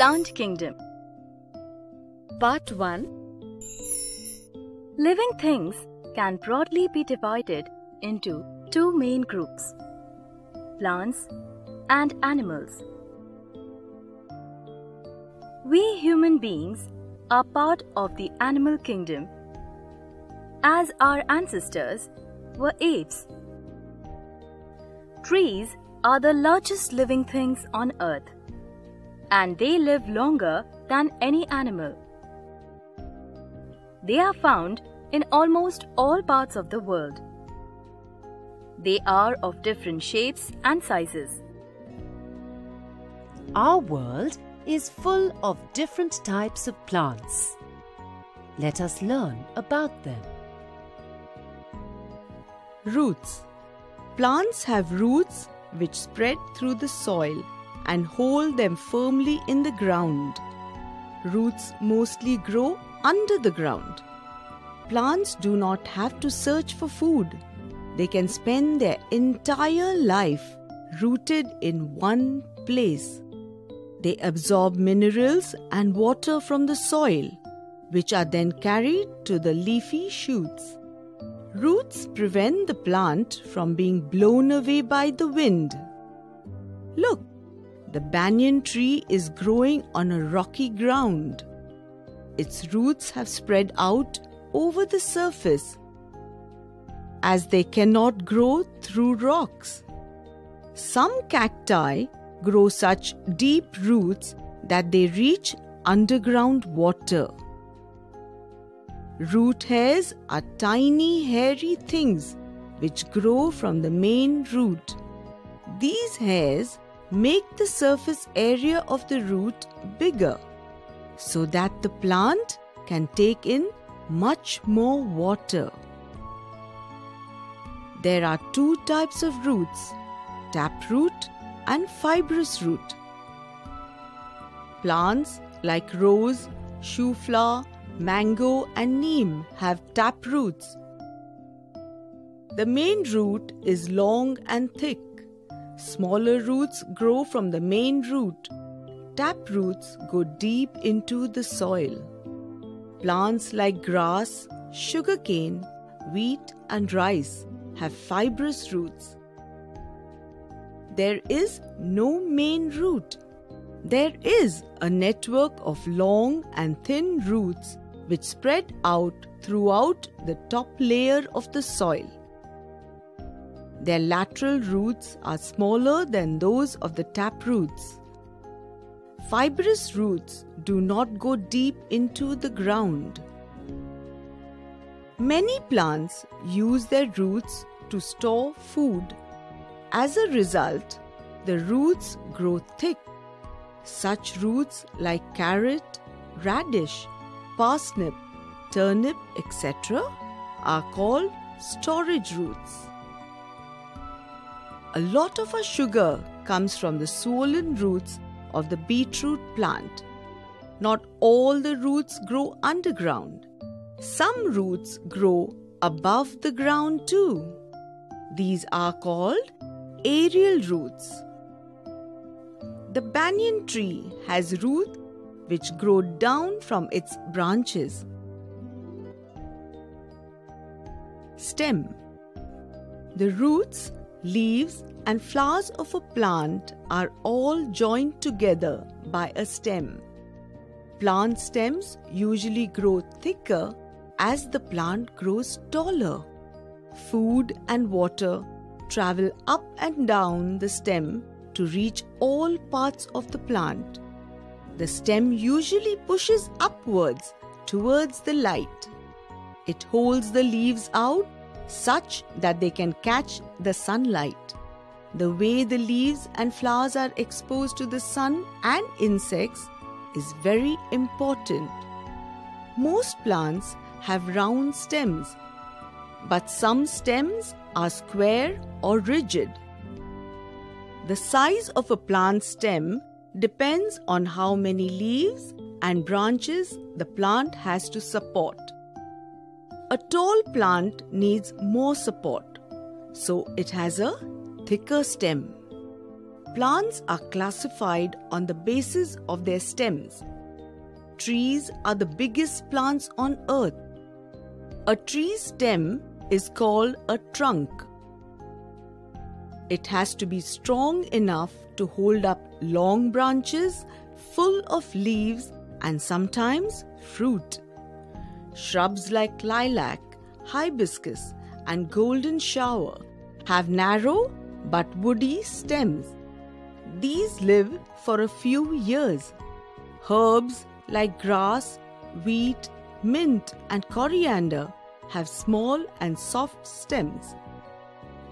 Plant Kingdom Part 1 Living things can broadly be divided into two main groups plants and animals. We human beings are part of the animal kingdom as our ancestors were apes. Trees are the largest living things on earth and they live longer than any animal. They are found in almost all parts of the world. They are of different shapes and sizes. Our world is full of different types of plants. Let us learn about them. Roots Plants have roots which spread through the soil and hold them firmly in the ground. Roots mostly grow under the ground. Plants do not have to search for food. They can spend their entire life rooted in one place. They absorb minerals and water from the soil, which are then carried to the leafy shoots. Roots prevent the plant from being blown away by the wind. Look, the banyan tree is growing on a rocky ground. Its roots have spread out over the surface as they cannot grow through rocks. Some cacti grow such deep roots that they reach underground water. Root hairs are tiny hairy things which grow from the main root. These hairs make the surface area of the root bigger so that the plant can take in much more water. There are two types of roots taproot and fibrous root. Plants like rose, shoe flower, mango, and neem have tap roots. The main root is long and thick. Smaller roots grow from the main root. Tap roots go deep into the soil. Plants like grass, sugarcane, wheat, and rice have fibrous roots. There is no main root. There is a network of long and thin roots which spread out throughout the top layer of the soil. Their lateral roots are smaller than those of the tap roots. Fibrous roots do not go deep into the ground. Many plants use their roots to store food. As a result, the roots grow thick. Such roots like carrot, radish, parsnip, turnip, etc., are called storage roots. A lot of our sugar comes from the swollen roots of the beetroot plant. Not all the roots grow underground. Some roots grow above the ground too. These are called aerial roots. The banyan tree has roots which grow down from its branches. Stem The roots Leaves and flowers of a plant are all joined together by a stem. Plant stems usually grow thicker as the plant grows taller. Food and water travel up and down the stem to reach all parts of the plant. The stem usually pushes upwards towards the light. It holds the leaves out such that they can catch the sunlight. The way the leaves and flowers are exposed to the sun and insects is very important. Most plants have round stems, but some stems are square or rigid. The size of a plant stem depends on how many leaves and branches the plant has to support. A tall plant needs more support, so it has a thicker stem. Plants are classified on the basis of their stems. Trees are the biggest plants on earth. A tree's stem is called a trunk. It has to be strong enough to hold up long branches full of leaves and sometimes fruit. Shrubs like lilac, hibiscus, and golden shower have narrow but woody stems. These live for a few years. Herbs like grass, wheat, mint, and coriander have small and soft stems.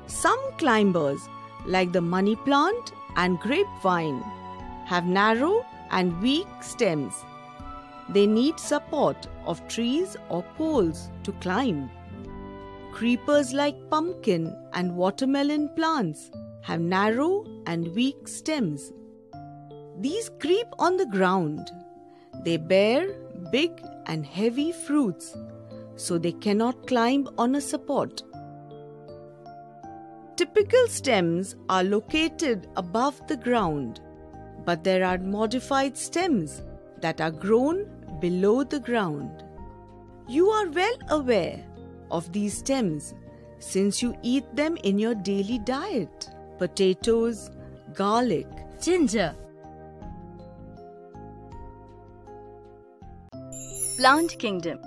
Some climbers, like the money plant and grapevine, have narrow and weak stems. They need support of trees or poles to climb. Creepers like pumpkin and watermelon plants have narrow and weak stems. These creep on the ground. They bear big and heavy fruits, so they cannot climb on a support. Typical stems are located above the ground, but there are modified stems that are grown below the ground. You are well aware of these stems since you eat them in your daily diet potatoes, garlic, ginger. Plant Kingdom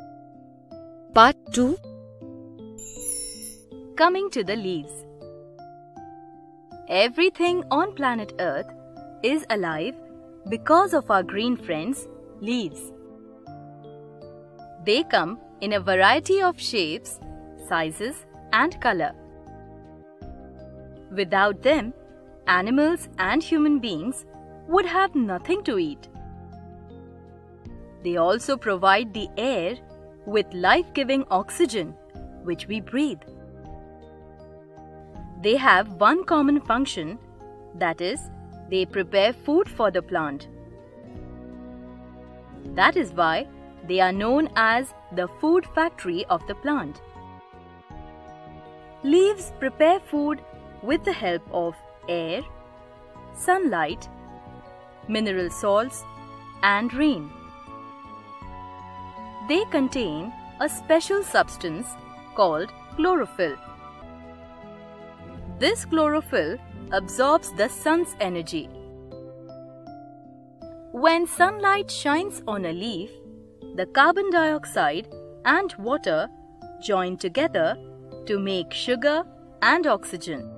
Part 2 Coming to the leaves. Everything on planet Earth is alive because of our green friends, leaves. They come in a variety of shapes, sizes, and color. Without them, animals and human beings would have nothing to eat. They also provide the air with life giving oxygen, which we breathe. They have one common function that is, they prepare food for the plant. That is why they are known as the food factory of the plant. Leaves prepare food with the help of air, sunlight, mineral salts, and rain. They contain a special substance called chlorophyll. This chlorophyll absorbs the sun's energy. When sunlight shines on a leaf, the carbon dioxide and water join together to make sugar and oxygen.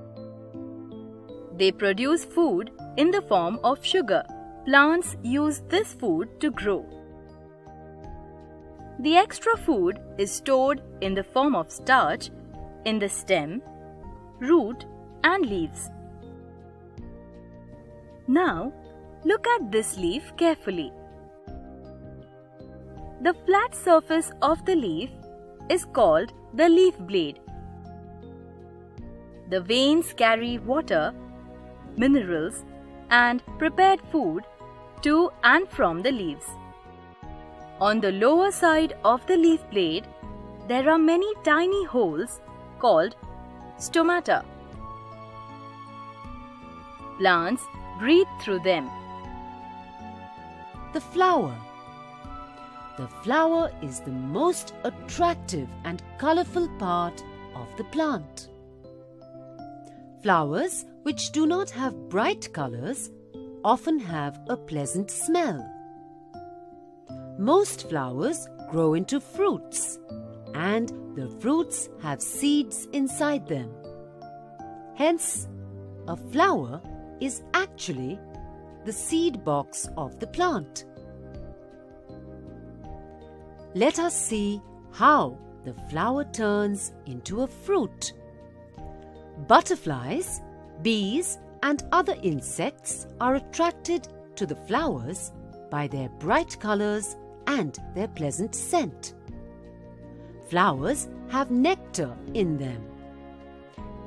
They produce food in the form of sugar. Plants use this food to grow. The extra food is stored in the form of starch in the stem, root and leaves. Now, look at this leaf carefully. The flat surface of the leaf is called the leaf blade. The veins carry water minerals, and prepared food to and from the leaves. On the lower side of the leaf blade, there are many tiny holes called stomata. Plants breathe through them. The flower. The flower is the most attractive and colorful part of the plant. Flowers which do not have bright colors often have a pleasant smell. Most flowers grow into fruits and the fruits have seeds inside them. Hence, a flower is actually the seed box of the plant. Let us see how the flower turns into a fruit. Butterflies Bees and other insects are attracted to the flowers by their bright colors and their pleasant scent. Flowers have nectar in them.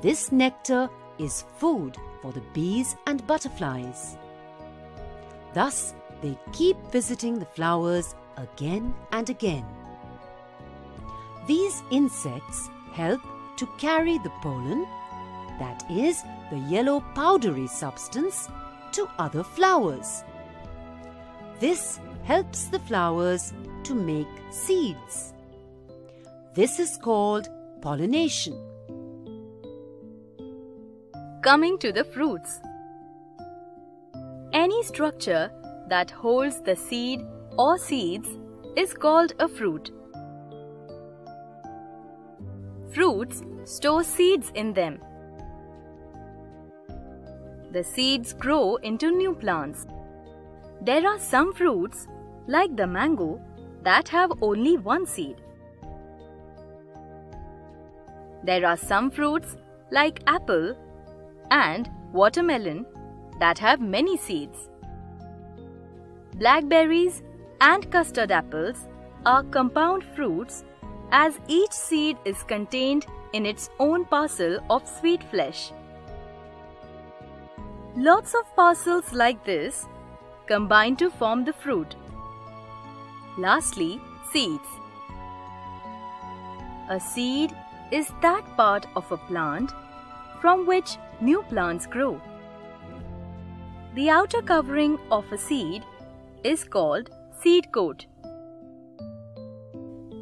This nectar is food for the bees and butterflies. Thus, they keep visiting the flowers again and again. These insects help to carry the pollen that is, the yellow powdery substance, to other flowers. This helps the flowers to make seeds. This is called pollination. Coming to the fruits. Any structure that holds the seed or seeds is called a fruit. Fruits store seeds in them. The seeds grow into new plants. There are some fruits, like the mango, that have only one seed. There are some fruits, like apple and watermelon, that have many seeds. Blackberries and custard apples are compound fruits as each seed is contained in its own parcel of sweet flesh. Lots of parcels like this combine to form the fruit. Lastly, seeds. A seed is that part of a plant from which new plants grow. The outer covering of a seed is called seed coat.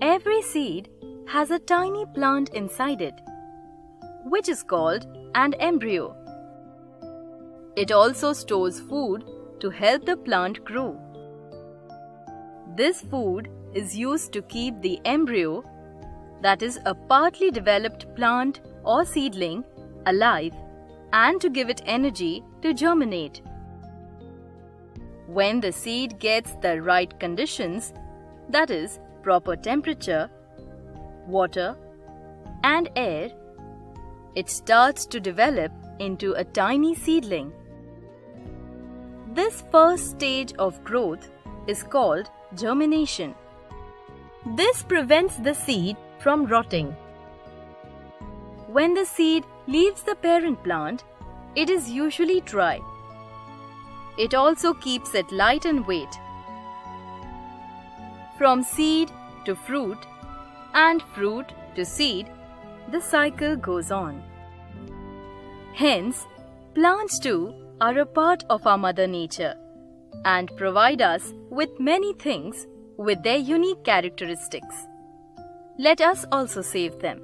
Every seed has a tiny plant inside it, which is called an embryo. It also stores food to help the plant grow. This food is used to keep the embryo, that is, a partly developed plant or seedling, alive and to give it energy to germinate. When the seed gets the right conditions, that is, proper temperature, water, and air, it starts to develop into a tiny seedling. This first stage of growth is called germination. This prevents the seed from rotting. When the seed leaves the parent plant, it is usually dry. It also keeps it light and weight. From seed to fruit and fruit to seed, the cycle goes on. Hence, plants too are a part of our Mother Nature and provide us with many things with their unique characteristics. Let us also save them.